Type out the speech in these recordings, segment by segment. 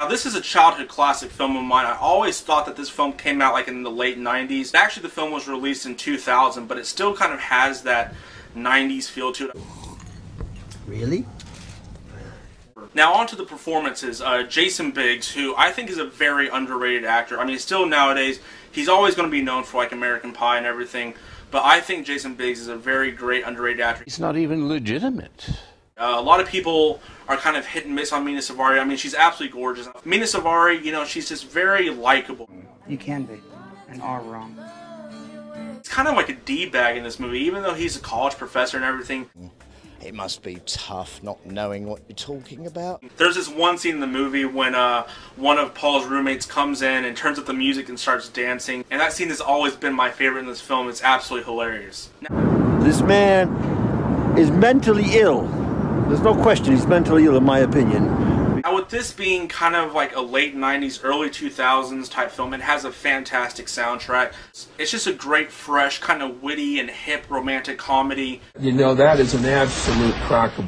Now, this is a childhood classic film of mine. I always thought that this film came out like in the late 90s. Actually, the film was released in 2000, but it still kind of has that 90s feel to it. Really? Now, on to the performances. Uh, Jason Biggs, who I think is a very underrated actor. I mean, still nowadays, he's always going to be known for like American Pie and everything. But I think Jason Biggs is a very great underrated actor. He's not even legitimate. Uh, a lot of people are kind of hit and miss on Mina Suvari. I mean, she's absolutely gorgeous. Mina Suvari, you know, she's just very likable. You can be, and are wrong. It's kind of like a D-bag in this movie, even though he's a college professor and everything. It must be tough not knowing what you're talking about. There's this one scene in the movie when uh, one of Paul's roommates comes in and turns up the music and starts dancing, and that scene has always been my favorite in this film. It's absolutely hilarious. This man is mentally ill. There's no question he's mentally ill, in my opinion. Now, with this being kind of like a late 90s, early 2000s type film, it has a fantastic soundtrack. It's just a great, fresh, kind of witty and hip romantic comedy. You know, that is an absolute crock of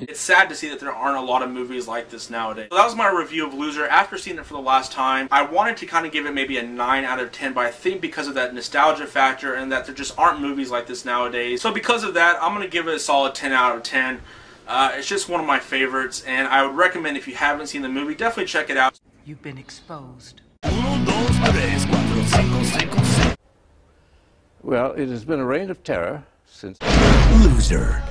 It's sad to see that there aren't a lot of movies like this nowadays. So that was my review of Loser. After seeing it for the last time, I wanted to kind of give it maybe a 9 out of 10, but I think because of that nostalgia factor and that there just aren't movies like this nowadays. So because of that, I'm going to give it a solid 10 out of 10. Uh, it's just one of my favorites, and I would recommend if you haven't seen the movie, definitely check it out. You've been exposed. Well, it has been a reign of terror since. Loser.